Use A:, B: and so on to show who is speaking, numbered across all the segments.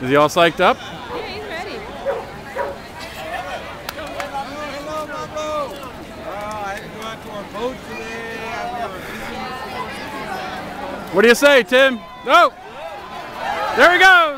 A: Is he all psyched up?
B: Yeah, he's ready.
C: Hello. Oh, I go out to our boat today.
A: What do you say, Tim? No. There he goes.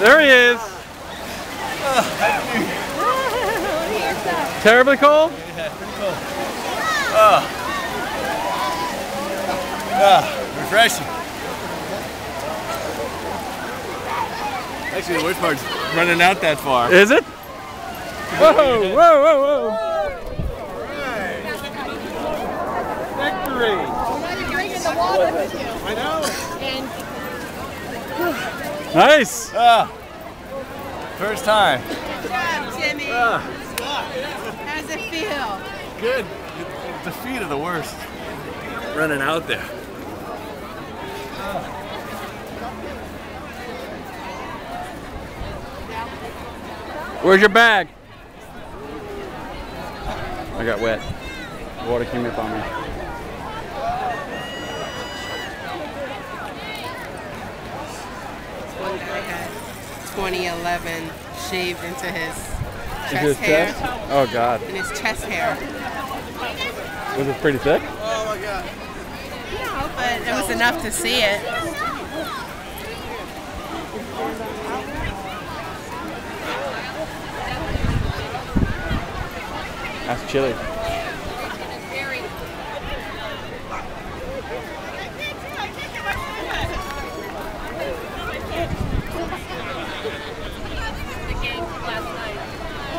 A: There he is. Terribly cold?
D: Ah, refreshing. Actually, the worst part's running out that far.
A: Is it? Whoa, whoa, whoa, whoa. Victory!
C: I know.
A: Nice.
D: Ah, first time.
B: Good job, Jimmy. How's it feel?
D: Good. Defeat of the worst. Running out there.
A: Where's your bag? I got wet. Water came up on me.
B: One guy had 2011 shaved into his chest
A: Is his
B: hair.
A: chest? Oh God.
B: In his chest hair.
A: Was it pretty thick? Oh my God.
B: No, but it was enough to see it.
A: That's chilly.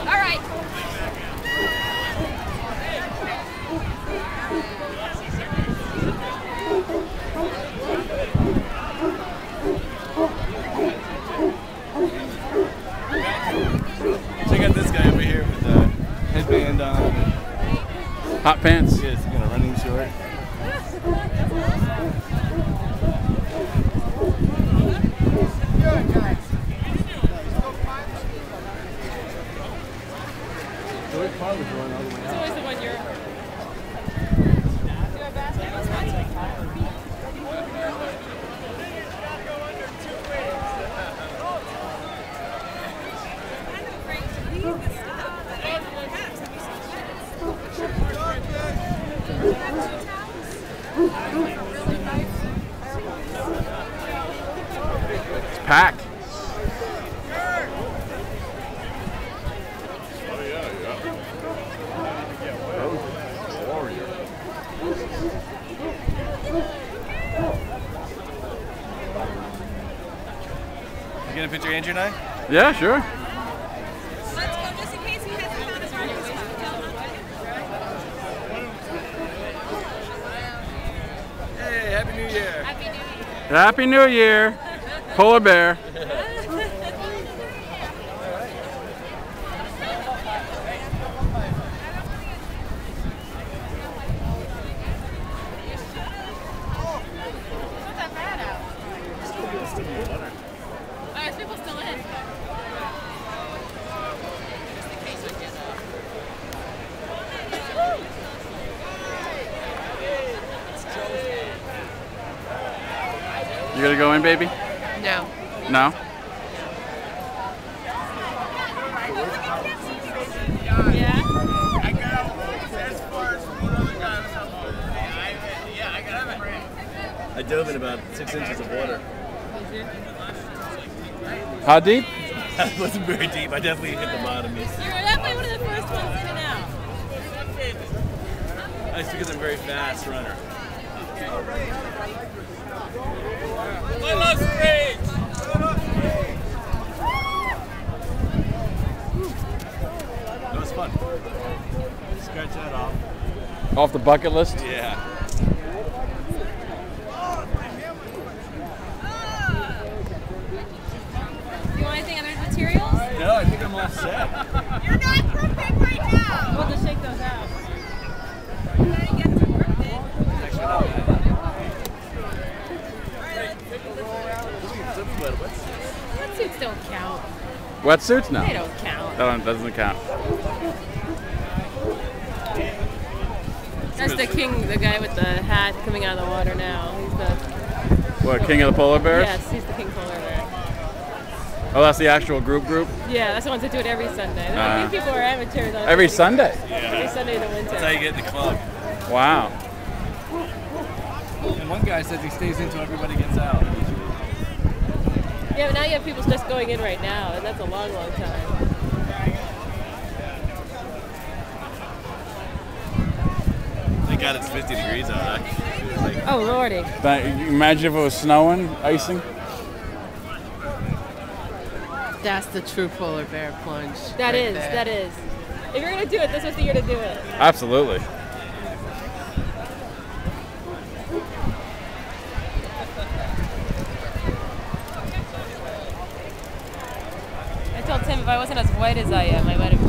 E: All right.
D: Check out this guy over here with the headband on.
A: Um, Hot pants.
D: He is got a running short.
E: It's always the one you're.
A: It's packed.
D: You gonna picture Andrew and I?
A: Yeah, sure.
E: Let's go just in case he hasn't found his running spot.
D: Hey, Happy New Year.
E: Happy New Year.
A: Happy New Year. Polar bear. You gonna go in, baby?
B: No.
A: No?
C: I got as far as one other guy was helping. Yeah, I got it.
D: I dove in about six inches of water.
A: How deep?
D: That wasn't very deep. I definitely hit the bottom.
E: You were definitely one of the first ones in and out.
D: That's because I'm a very fast runner.
C: I love springs.
D: That was fun. Scratch that off.
A: Off the bucket list.
D: Yeah.
E: You want anything other materials?
D: No, I think I'm all set.
E: You're not perfect right now. We'll just shake those out. Trying to get to work then.
D: Actually, not bad.
B: Wetsuits don't count.
A: Wetsuits? No.
B: They don't count.
A: That one doesn't count.
B: That's the king, the guy with the hat coming out of the water now. He's the
A: What, King of the Polar Bears?
B: yes, he's the king polar bear.
A: Oh, that's the actual group group?
B: Yeah, that's the ones that do it every Sunday.
A: Uh,
B: I think people are amateurs. on
A: Every
B: it.
A: Sunday?
B: Every Sunday in the winter.
D: That's how you get in the club.
A: Wow.
D: And one guy says he stays in until everybody gets out.
B: Yeah, but now you have people just going in right now, and that's a long, long time.
D: Thank God it's 50 degrees out. I, like,
B: Oh lordy.
A: That, imagine if it was snowing, icing.
B: That's the true polar bear plunge.
E: That
B: right
E: is,
B: there.
E: that is. If you're gonna do it, this was the year to do it.
A: Absolutely.
E: I told Tim if I wasn't as white as I am, I might have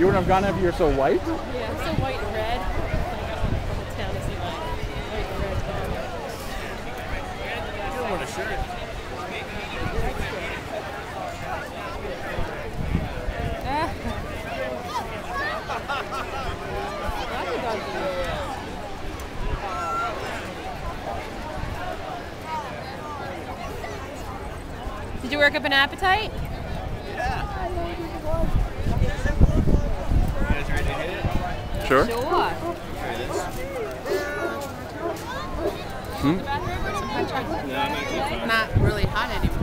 A: You wouldn't have gone if you were so white?
E: Yeah, I'm so white and red. Like, I don't want the whole to see my white and red band.
D: I want a shirt.
E: Did you work up an appetite?
D: You guys ready to hit it?
A: Sure.
E: Sure.
B: Not really hot anymore.